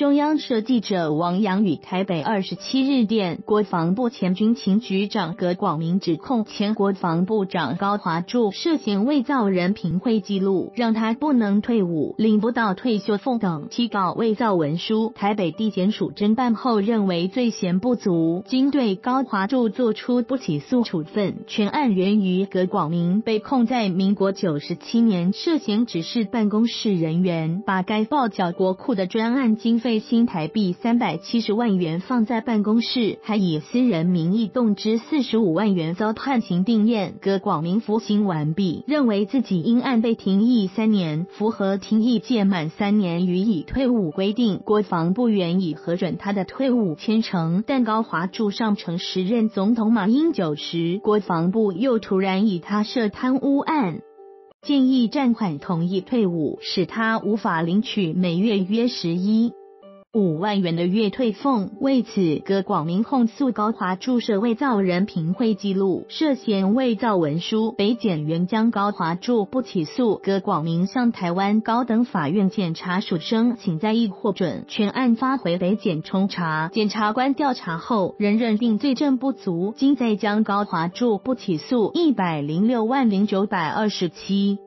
中央社记者王阳宇台北二十七日电，国防部前军情局长葛广明指控前国防部长高华柱涉嫌伪造人评会记录，让他不能退伍、领不到退休俸等，提告伪造文书。台北地检署侦办后认为罪嫌不足，经对高华柱作出不起诉处分。全案源于葛广明被控在民国九十七年涉嫌指示办公室人员把该报缴国库的专案经费。新台币三百七十万元放在办公室，还以私人名义动支四十五万元，遭判刑定验。葛广明服刑完毕，认为自己因案被停役三年，符合停役届满三年予以退伍规定。国防部原已核准他的退伍签呈，但高华柱上城时任总统马英九时，国防部又突然以他涉贪污案，建议暂缓同意退伍，使他无法领取每月约十一。五万元的月退俸，为此，葛广明控诉高华注射伪造人评会记录，涉嫌伪造文书。北检原将高华柱不起诉，葛广明向台湾高等法院检察署申请再议获准，全案发回北检冲查。检察官调查后，仍认定罪证不足，今再将高华柱不起诉一百零六万零九百二十七。